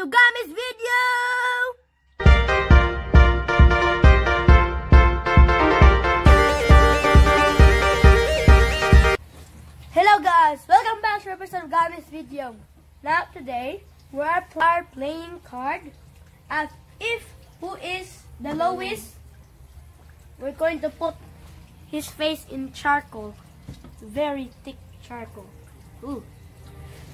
Welcome to Gami's video! Hello guys, welcome back to episode of Gami's video. Now today, we are playing card. As if who is the lowest, we're going to put his face in charcoal. Very thick charcoal. Ooh.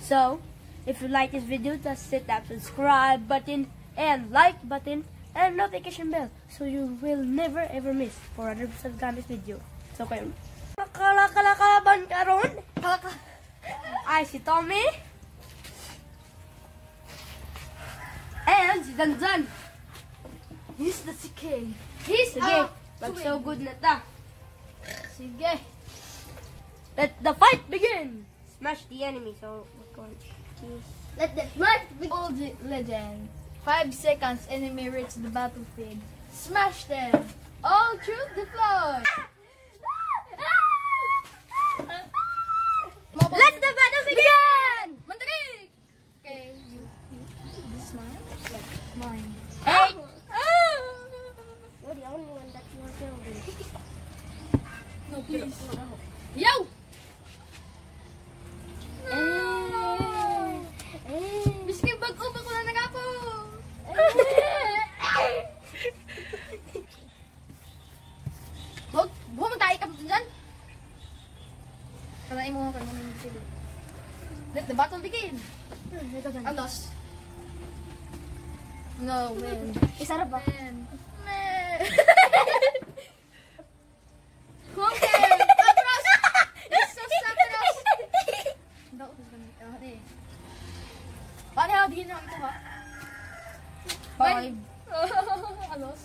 So, if you like this video, just hit that subscribe button and like button and notification bell so you will never ever miss for another episode of Gami's video. So, kayo. Kalakalaban karon. Kalaka- Ay, si Tommy. And si Danzan. He's the Kay. He's Sige, ah, a mag twin. so good na ta. Sige. Let the fight begin! Smash the enemy, so we're going Let the match be old legend. Five seconds, enemy reach the battlefield. Smash them. All through the floor. Let the battle begin! Mandarik! Okay, you, you, this mine? Like mine. Let the battle begin. I lost. No, man. Isarap ba? Man. Man. Okay. It's so sacrifice. Daw, ah, eh. Paano ha? Di na ito ha? Five. Alos.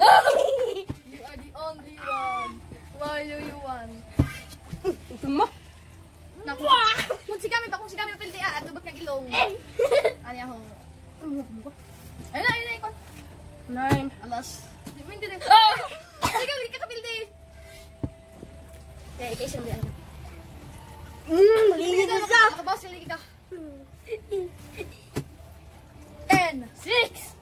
you are the only one. Why do you want? Tumo. Naku. Kung si kami pa, kung si kami pildi ah, ato ba't nag-ilong? Ano ako? Ayun na, ayun na, ikon. Nine. Alas. Di mo hindi na. Ah! Sige, hindi ka kapildi. Eh, ikaw isang biyan. Mmm, linis na siya! Nakabas, hindi ka. Ten. Six!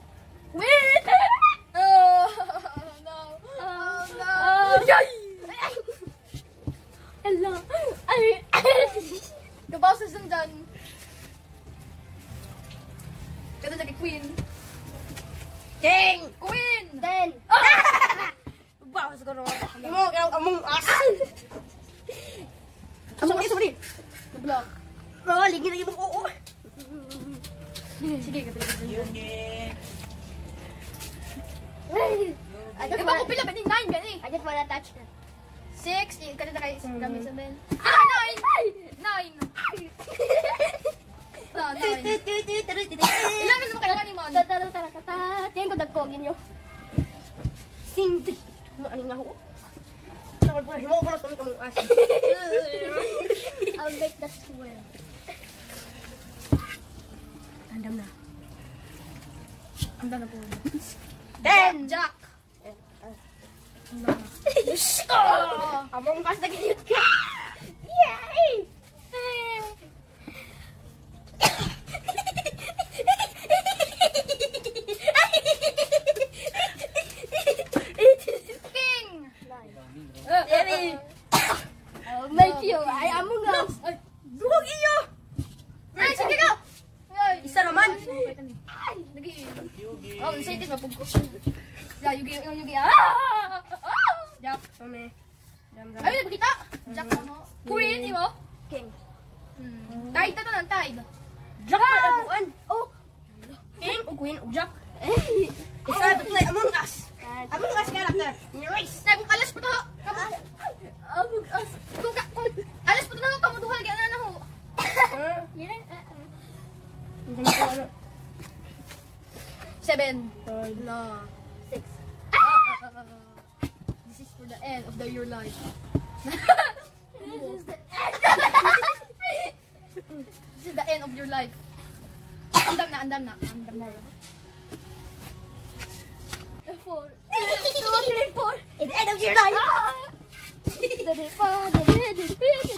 Imo, ikaw among as! Asa mo ito, Block. Oh, ligi na yung oo. Sige, kapildi. I Di ba ko pila ba ni nine gani? I just wanna touch her. Six, eh, kada na kayo Mm. gamit sa ben. Ah, nine! Nine! Ah, nine. Ilan na naman kayo ni Mon? Tara, tara, tara. Tingin ko dagkogin nyo. Sing. Ano nga ako? Takal po na himo ko na sa mga as. I'll make the square. Andam na. Ang dana po. Ten! Jack! Among kas na ganyan ka. Yay! King! Eri. I'll make you. Ay, among us. Duhog iyo. Ay, sige ka! Isa naman. Ay, lagi. Oh, say this mapugko. Seven. No. Six. Ah! This is for the end of the your life. this is the end. this is the end of your life. Andam na, andam na. Andam na. Four. Two, three, four. It's the end of your life. Ah!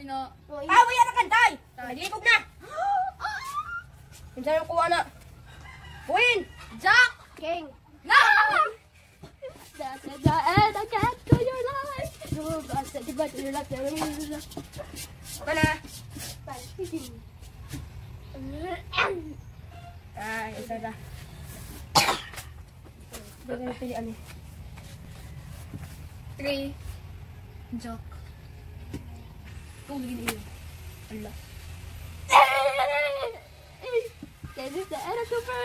Oh, bali na. Ah, wala na kantay! Naglikog na! Minsan yung kuha na. Win! Jack! King! No! That's the end again to your life. You got the divide to your life. Ito na. Ah, isa na. Hindi na pilihan eh. Three. Jack. Tulog yun. Allah. This is the end of super.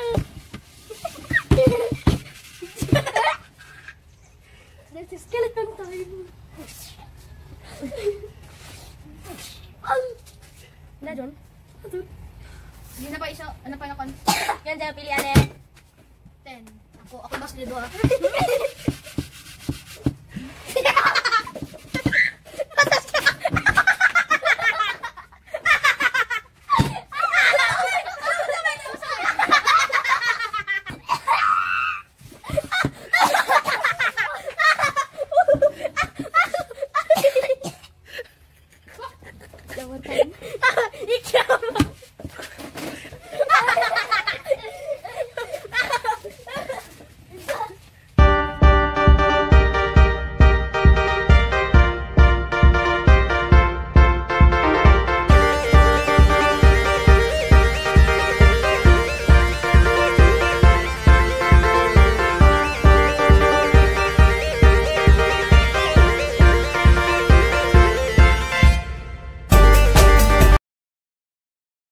Skeleton time. Na John? Hindi na pa isa. Ano pa kon? Yan pilihan eh. Ten. Ako, ako lido ah.